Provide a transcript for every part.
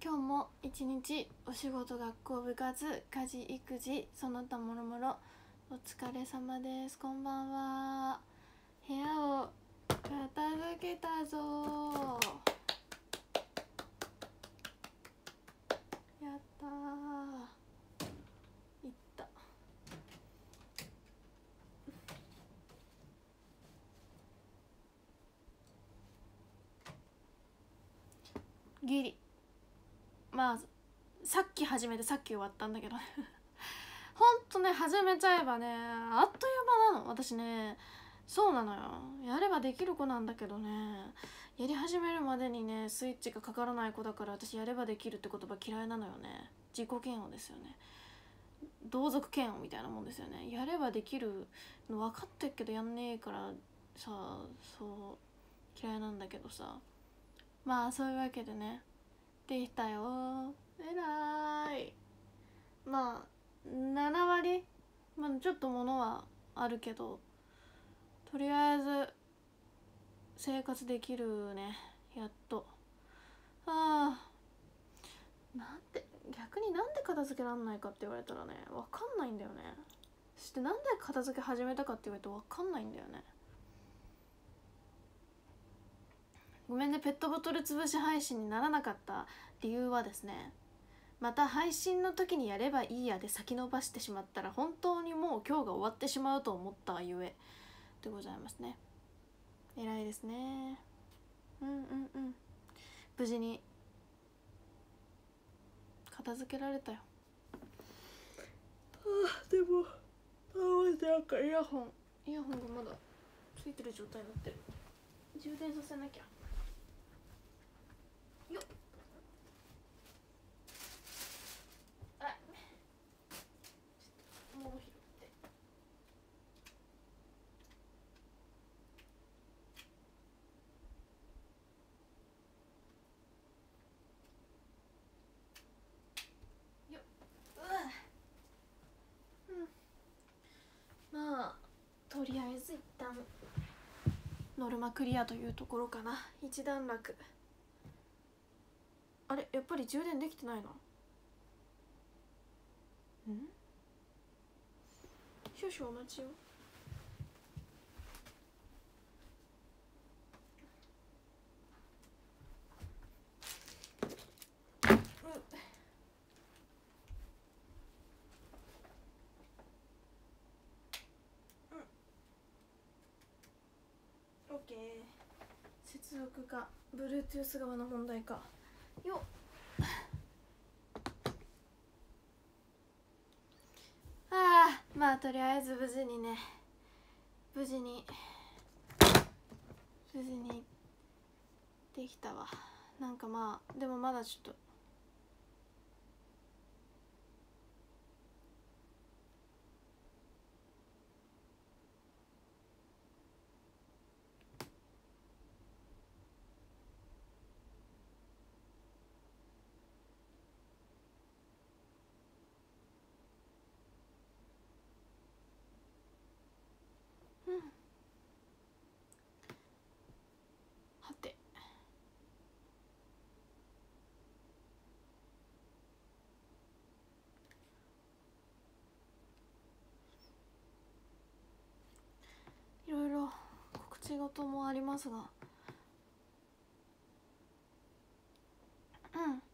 今日も一日お仕事学校部活家事育児その他もろもろ。お疲れ様です。こんばんは。部屋を片付けたぞ。やったいった。ギリ。まあさっき始めてさっき終わったんだけどほんとね 始めちゃえばねあっという間なの。私ねそうなのよ。やればできる子なんだけどね。やり始めるまでにねスイッチがかからない子だから私やればできるって言葉嫌いなのよね。自己嫌悪ですよね。同族嫌悪みたいなもんですよね。やればできるの分かってるけどやんねえからさそう嫌いなんだけどさ。まあそういうわけでね。できたよ。えらい。まあ7割？まあちょっとものはあるけどとりあえず生活できるね。やっと。ああ。なんで逆になんで片付けらんないかって言われたらね分かんないんだよね。そしてなんで片付け始めたかって言われて分かんないんだよね。ごめんねペットボトル潰し配信にならなかった理由はですねまた配信の時にやればいいやで先延ばしてしまったら本当にもう今日が終わってしまうと思ったゆえでございますね。偉いですね。うんうんうん。無事に片付けられたよ。あでもあでなんかイヤホン。イヤホンがまだついてる状態になってる。充電させなきゃよっあちょっと物拾ってよっうわうんまあとりあえず一旦ノルマクリアというところかな。一段落。あれやっぱり充電できてないの？うん？少々お待ちを。接続か Bluetooth 側の問題か。よっ。ああまあとりあえず無事にね。無事に。無事にできたわ。なんかまあでもまだちょっとはていろいろ仕事もありますが。うん。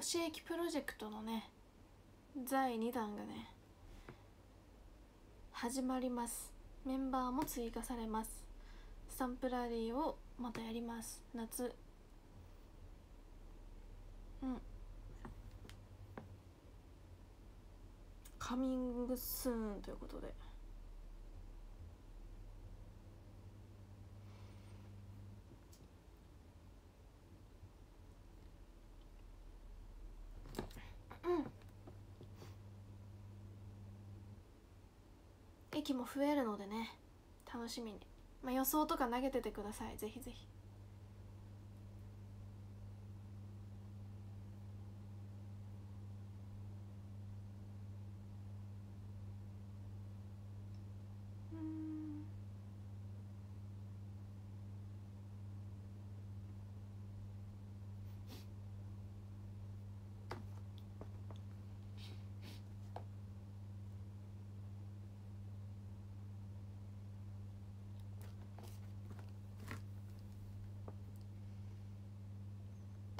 推し駅プロジェクトのね第2弾がね始まります。メンバーも追加されます。スタンプラリーをまたやります。夏。うん。カミングスーンということで。駅も増えるのでね楽しみに、まあ、予想とか投げててください。ぜひぜひ。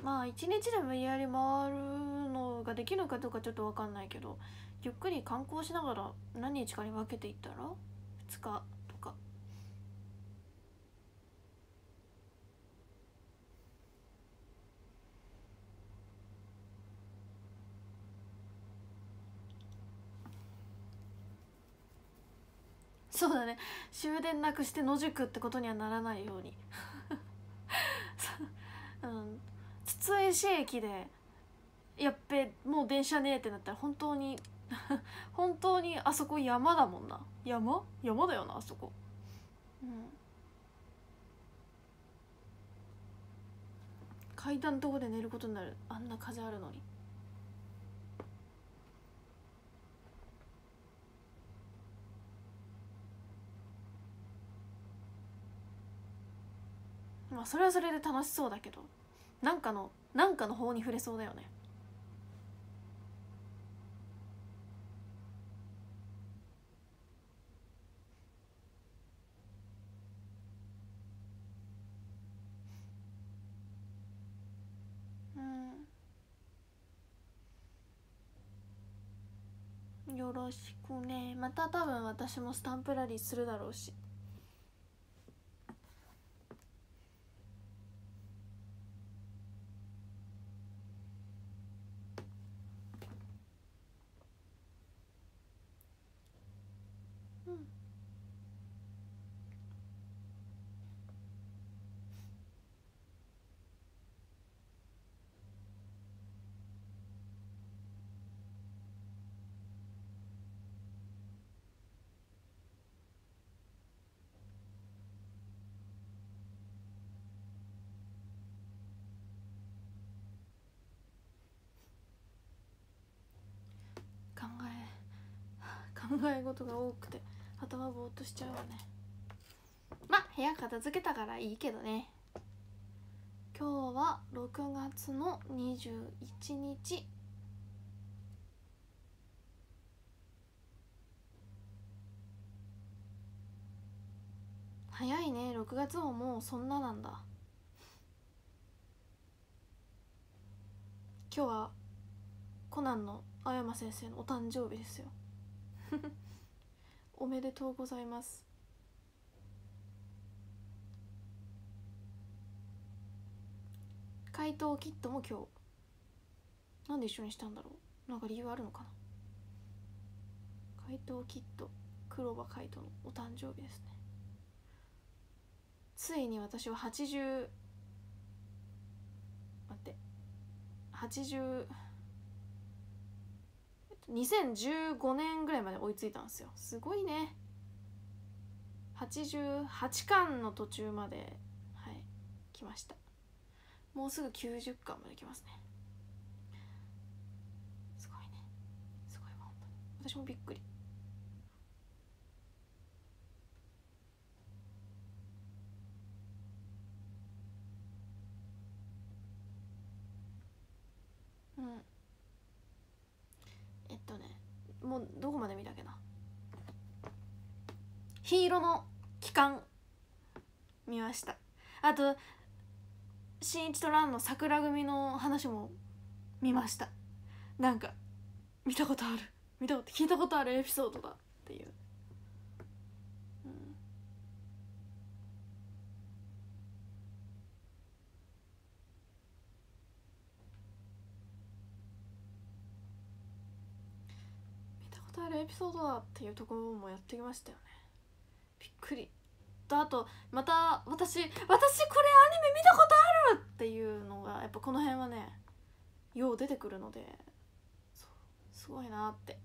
まあ一日で無理やり回るのができるかどうかちょっと分かんないけどゆっくり観光しながら何日かに分けていったら2日とか。そうだね。終電なくして野宿ってことにはならないように。うん。筒江市駅でやっべもう電車ねえってなったら本当に 本当にあそこ山だもんな。山？山だよなあそこ。うん。階段のとこで寝ることになる。あんな風あるのに。まあそれはそれで楽しそうだけど。なんかのなんかの方に触れそうだよね。うん。よろしくね。また多分私もスタンプラリーするだろうしうん考え考え事が多くて頭ぼーっとしちゃうわね。まあ部屋片付けたからいいけどね。今日は6月の21日。早いね。6月ももうそんななんだ。今日はコナンの青山先生のお誕生日ですよ。おめでとうございます。怪盗キットも今日なんで一緒にしたんだろう？なんか理由あるのかな？怪盗キット黒羽怪盗のお誕生日ですね。ついに私は80待って80 2015年ぐらいまで追いついたんですよ。すごいね。88巻の途中まではい来ました。もうすぐ90巻まで来ますね。すごいね。すごいわ本当に。私もびっくり。うん。もうどこまで見たっけな。ヒーローの帰還見ました。あと新一と蘭の桜組の話も見ました。なんか見たことある。見たこと聞いたことあるエピソードだっていう、うん、見たことあるエピソードだっていうところもやってきましたよね。びっくり。とあとまた私私これアニメ見たことあるっていうのがやっぱこの辺はねよう出てくるのでそうすごいなって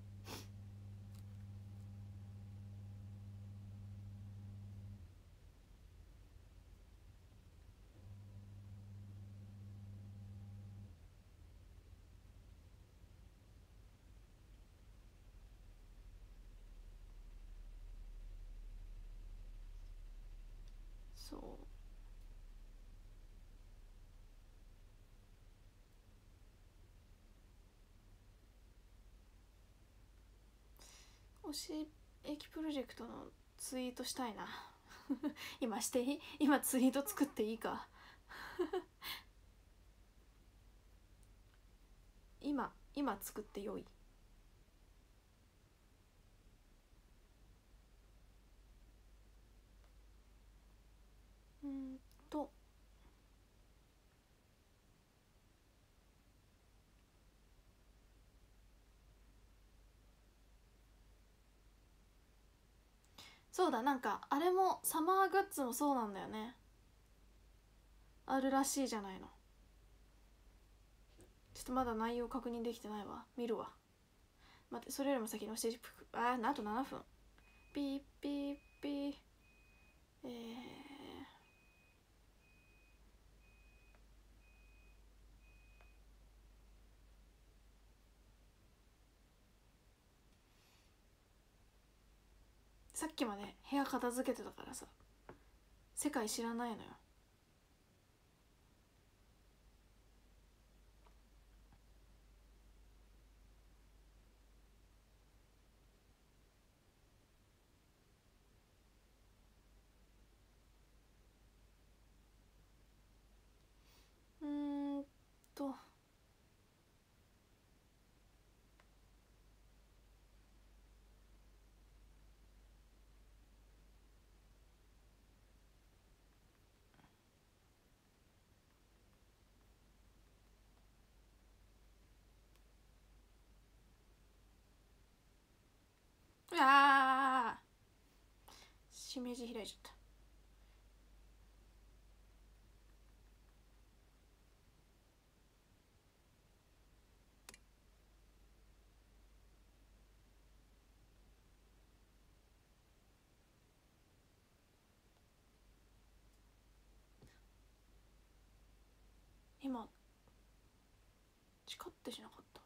そう推し駅プロジェクトのツイートしたいな。今していい？今ツイート作っていいか。今今作ってよい。うんとそうだなんかあれもサマーグッズもそうなんだよね。あるらしいじゃないの。ちょっとまだ内容確認できてないわ。見るわ。待ってそれよりも先に教えてあああと7分。ピーピーピー。えー。さっきまで部屋片付けてたからさ。世界知らないのようんとうわしめじ開いちゃった。今チカってしなかった。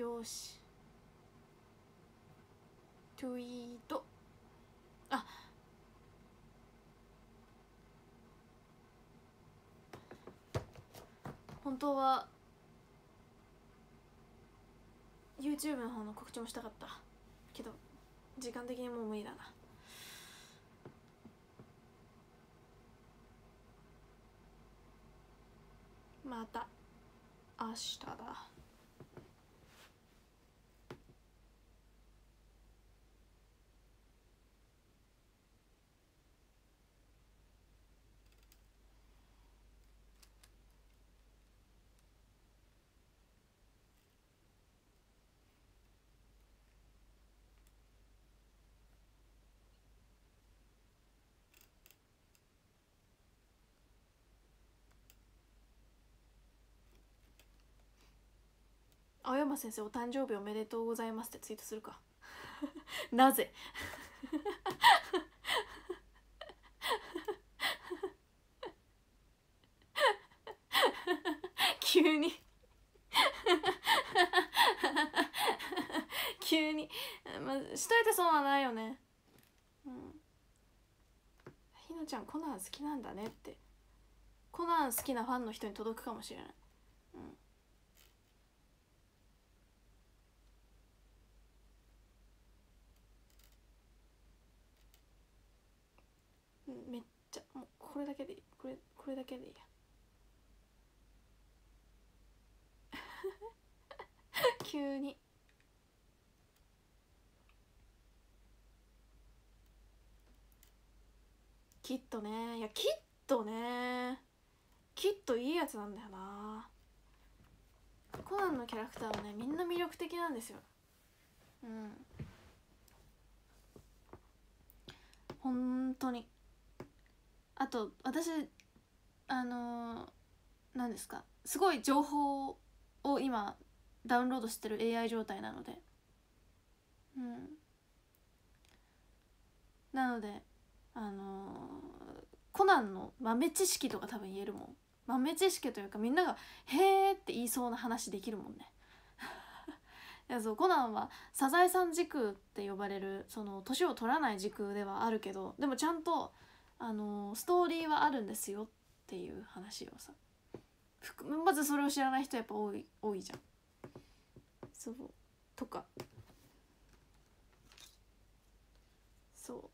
よし。トゥイートあ本当は YouTube の方の告知もしたかった。けど時間的にもう無理だな。また明日だ。青山先生お誕生日おめでとうございますってツイートするか。なぜ？急に。急に、まあ、しといて損はないよね。うん。ひなちゃんコナン好きなんだねって。コナン好きなファンの人に届くかもしれないうんめっちゃもうこれだけでいい。これこれだけでいいや。急に。きっとね。いやきっとね。きっといいやつなんだよな。コナンのキャラクターはねみんな魅力的なんですよ。うん。本当に。あと私あの何ですか？すごい情報を今ダウンロードしてる AI 状態なので。うん。なのであのコナンの豆知識とか多分言えるもん。豆知識というかみんなが「へーって言いそうな話できるもんね。いやそうコナンはサザエさん時空って呼ばれるその年を取らない時空ではあるけどでもちゃんとあのストーリーはあるんですよっていう話をさ。まずそれを知らない人やっぱ多い多いじゃん。そう。とか。そ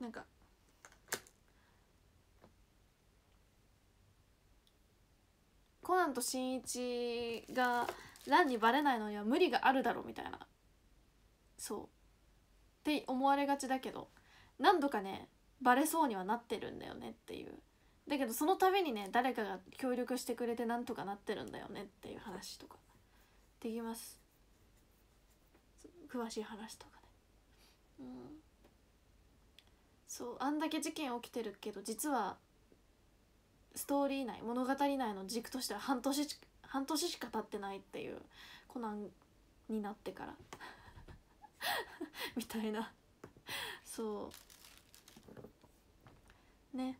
う。なんか。コナンと新一が蘭にバレないのには無理があるだろうみたいな。そう。って思われがちだけど何度かねバレそうにはなってるんだよねっていう。だけどその度にね誰かが協力してくれてなんとかなってるんだよねっていう話とかできます。詳しい話とかね。うん。そうあんだけ事件起きてるけど実はストーリー内物語内の軸としては半年半年しか経ってないっていうコナンになってから。みたいな。そう。ね。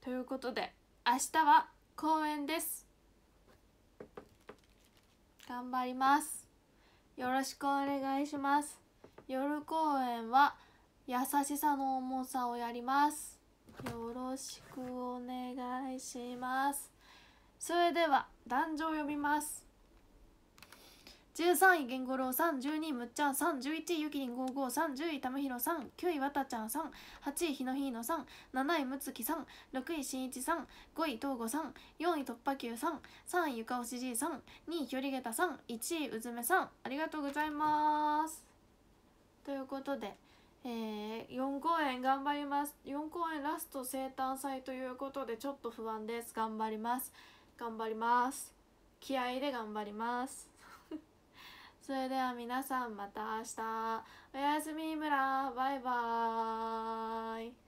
ということで明日は公演です。頑張ります。よろしくお願いします。夜公演は優しさの重さをやります。よろしくお願いします。それでは壇上を読みます。13位源五郎さん12位むっちゃんさん11位ゆきりん55さん10位たむひろさん9位わたちゃんさん8位ひのひのさん7位むつきさん6位しんいちさん5位とうごさん4位突破球さん3位ゆかおしじいさん2位ひょりげたさん1位うずめさんありがとうございます。ということでえー、4公演頑張ります。4公演ラスト生誕祭ということでちょっと不安です。頑張ります。頑張ります。気合で頑張ります。それでは皆さんまた明日。おやすみ村。バイバーイ。